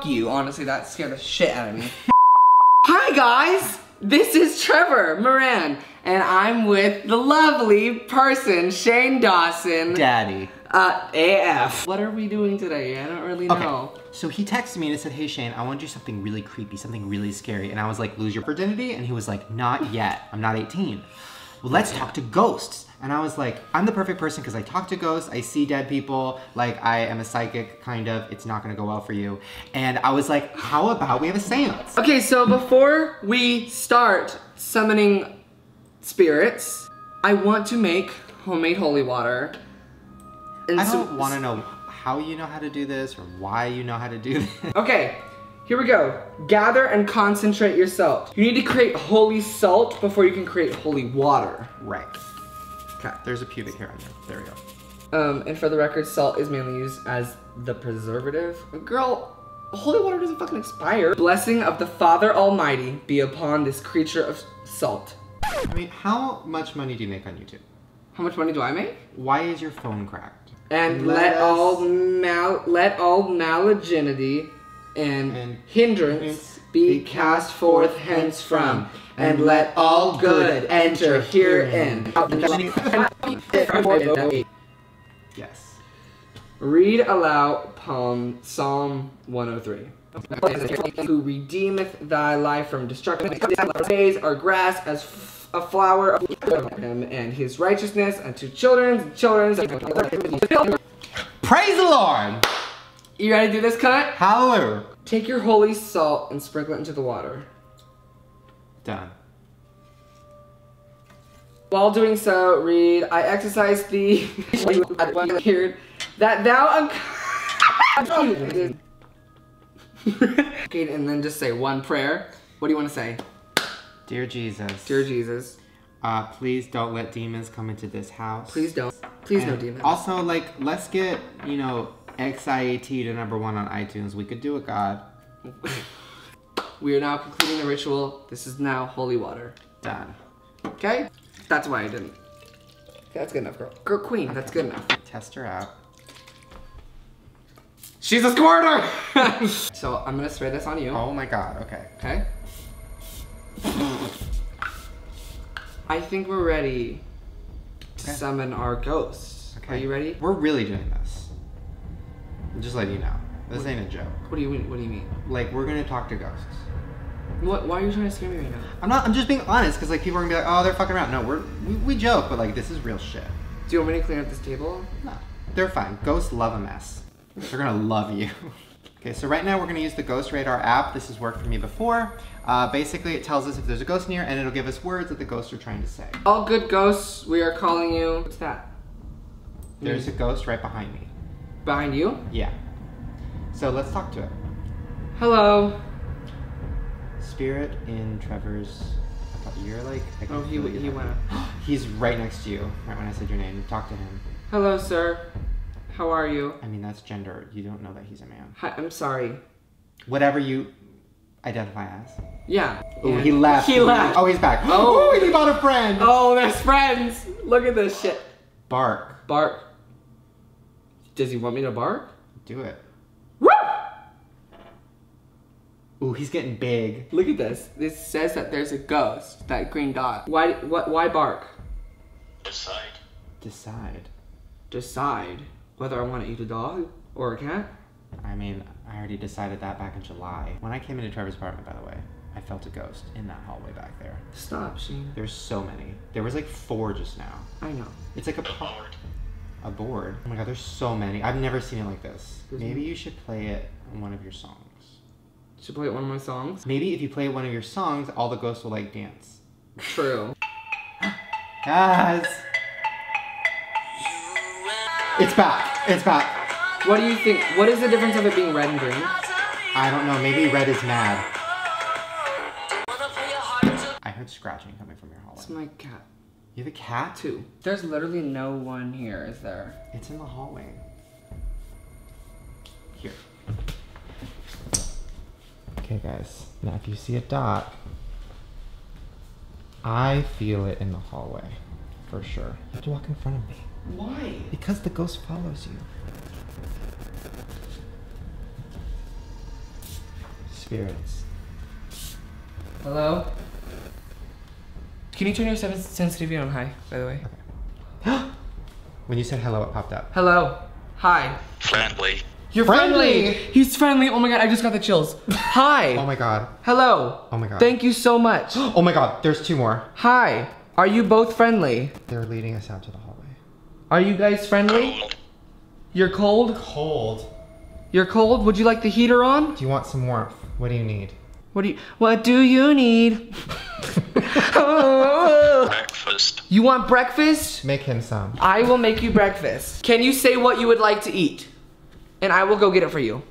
fuck you. Honestly, that scared the shit out of me. Hi guys, this is Trevor Moran, and I'm with the lovely person, Shane Dawson. Daddy. Uh, AF. What are we doing today? I don't really know. Okay. So he texted me and said, hey Shane, I want to do something really creepy, something really scary. And I was like, lose your virginity? And he was like, not yet. I'm not 18. Well, let's talk to ghosts. And I was like, I'm the perfect person because I talk to ghosts, I see dead people, like I am a psychic, kind of. It's not gonna go well for you. And I was like, how about we have a seance? Okay, so before we start summoning spirits, I want to make homemade holy water. And I so- don't want to know how you know how to do this or why you know how to do this. Okay, here we go. Gather and concentrate your salt. You need to create holy salt before you can create holy water. right. Okay. There's a pubic hair on there. There we go. Um, and for the record, salt is mainly used as the preservative. Girl, holy water doesn't fucking expire. Blessing of the Father Almighty be upon this creature of salt. I mean, how much money do you make on YouTube? How much money do I make? Why is your phone cracked? And Let let, us- all mal let all malignity and, And hindrance be cast forth hence from, and let all good enter herein. Yes. Read aloud Palm Psalm 103. Who redeemeth thy life from destruction, days are grass as a flower of him, and his righteousness unto children's children's. Praise the Lord! You ready to do this, cut? Hallelujah! Take your holy salt and sprinkle it into the water. Done. While doing so, read, I exercise the that thou Okay, and then just say one prayer. What do you want to say? Dear Jesus. Dear Jesus, Uh, please don't let demons come into this house. please don't. Please no demons. Also, like, let's get, you know, XIAT to number one on iTunes. We could do it, God. We are now concluding the ritual. This is now holy water. Done. Okay? That's why I didn't. That's good enough, girl. Girl, queen, that's good enough. Test her out. She's a squirter! so I'm gonna spray this on you. Oh my god, okay. Okay? I think we're ready to Okay. summon our ghosts. Are you ready? We're really doing this. I'm just letting you know. This ain't a joke. What do you mean? What do you mean? Like, we're gonna talk to ghosts. What? Why are you trying to scare me right now? I'm not, I'm just being honest, because, like, people are gonna be like, oh, they're fucking around. No, we're, we, we joke, but, like, this is real shit. Do you want me to clean up this table? No, they're fine. Ghosts love a mess. They're gonna love you. okay, so right now we're gonna use the Ghost Radar app. This has worked for me before. Uh, basically, it tells us if there's a ghost near, and it'll give us words that the ghosts are trying to say. All good ghosts, we are calling you. What's that? There's a ghost right behind me. Behind you? Yeah. So let's talk to it. Hello. Spirit in Trevor's. I thought you're like. I Oh, he he went He's right next to you. Right when I said your name. Talk to him. Hello, sir. How are you? I mean, that's gender. You don't know that he's a man. Hi, I'm sorry. Whatever you identify as. Yeah. Ooh, he left. He left. Oh, he's back. Oh. Ooh, he bought a friend. Oh, there's friends. Look at this shit. Bark. Bark. Does he want me to bark? Do it. Woo! Ooh, he's getting big. Look at this. This says that there's a ghost. That green dot. Why? What? Why bark? Decide. Decide. Decide whether I want to eat a dog or a cat. I mean, I already decided that back in July. When I came into Trevor's apartment, by the way, I felt a ghost in that hallway back there. Stop, Shane. There's so many. There was like four just now. I know. It's like a The po- board. A board. Oh my god, there's so many. I've never seen it like this. There's Maybe you should play it on one of your songs. Should play it one of my songs. Maybe if you play one of your songs, all the ghosts will like dance. True. Guys! It's back. It's back. What do you think? What is the difference of it being red and green? I don't know. Maybe Red is mad. I heard scratching coming from your hallway. It's my cat. You have a cat? too. There's literally no one here, is there? It's in the hallway. Here. Okay, guys. Now, if you see a dot, I feel it in the hallway. For sure. You have to walk in front of me. Why? Because the ghost follows you. spirits. Hello? Can you turn your sen- sensitivity on high, by the way? When you said hello, it popped up. Hello. Hi. Friendly. You're Friendly. friendly. He's friendly. Oh my god, I just got the chills. Hi. Oh my god. Hello. Oh my god. Thank you so much. Oh my god, there's two more. Hi. Are you both friendly? They're leading us out to the hallway. Are you guys friendly? Cold. You're cold? Cold. You're cold? Would you like the heater on? Do you want some warmth? What do you need? What do you What do you need? Breakfast. you want breakfast? Make him some. I will make you breakfast. Can you say what you would like to eat? And I will go get it for you.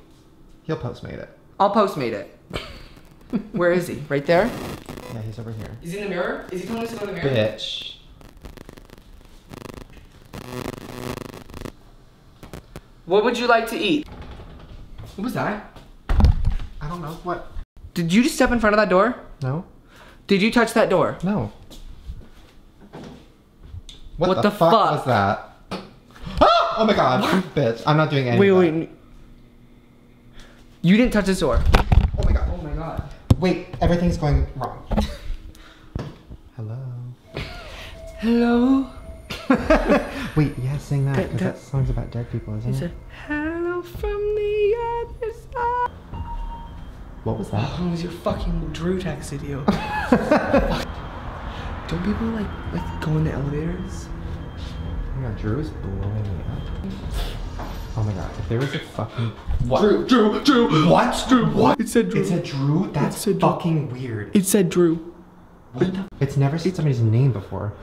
He'll postmate it. I'll postmate it. Where is he? Right there? Yeah, he's over here. Is he in the mirror? Is he telling us to go in the mirror? Bitch. What would you like to eat? What was that? I don't know. What? Did you just step in front of that door? No? Did you touch that door? No. What, What the, the fuck, fuck? was that? Ah! Oh my god, bitch. I'm not doing any Wait, of that. wait. You didn't touch this door. Oh my god. Oh my god. Wait, everything's going wrong. Hello. Hello? Wait, yeah, sing that, That- because that- that song's about dead people, isn't it? hello from the other side. What was that? Oh, it was your fucking Drew texted you. Don't people like like go in the elevators? Oh my god, Drew is blowing me up. Oh my god, if there was a fucking. What? Drew, Drew, Drew. What? Drew, what? It said Drew. It said Drew? That's said Drew. fucking weird. It said Drew. What the? It's never said somebody's name before.